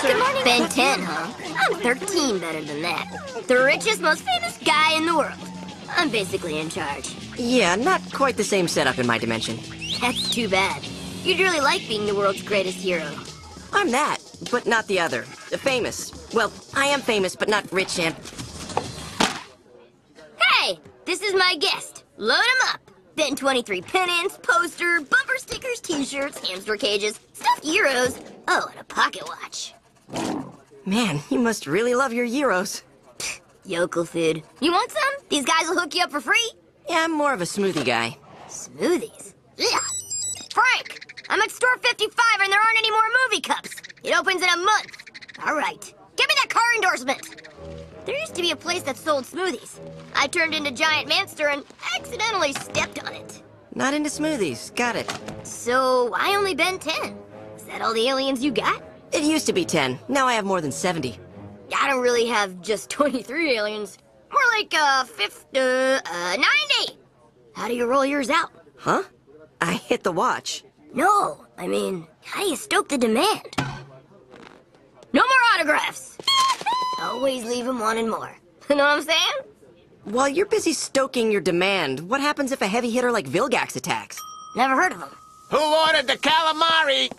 sir. Ben 10, huh? I'm 13 better than that. The richest, most famous guy in the world. I'm basically in charge. Yeah, not quite the same setup in my dimension. That's too bad. You'd really like being the world's greatest hero. I'm that, but not the other. The famous. Well, I am famous, but not rich and... Hey, this is my guest. Load him up. Ben 23 pennants, poster, bumper stickers, t-shirts, hamster cages, stuffed gyros. Oh, and a pocket watch. Man, you must really love your Euros. Yokel food. You want some? These guys will hook you up for free. Yeah, I'm more of a smoothie guy. Smoothies. Ugh. Frank, I'm at store 55 and there aren't any more movie cups. It opens in a month. All right. Give me that car endorsement. There used to be a place that sold smoothies. I turned into Giant Manster and accidentally stepped on it. Not into smoothies. Got it. So I only been 10. Is that all the aliens you got? It used to be 10. Now I have more than 70. I don't really have just 23 aliens. More like, uh, 50, uh, uh, 90. How do you roll yours out? Huh? I hit the watch. No, I mean, how do you stoke the demand? No more autographs. Always leave them wanting more. You know what I'm saying? While you're busy stoking your demand, what happens if a heavy hitter like Vilgax attacks? Never heard of him. Who ordered the calamari?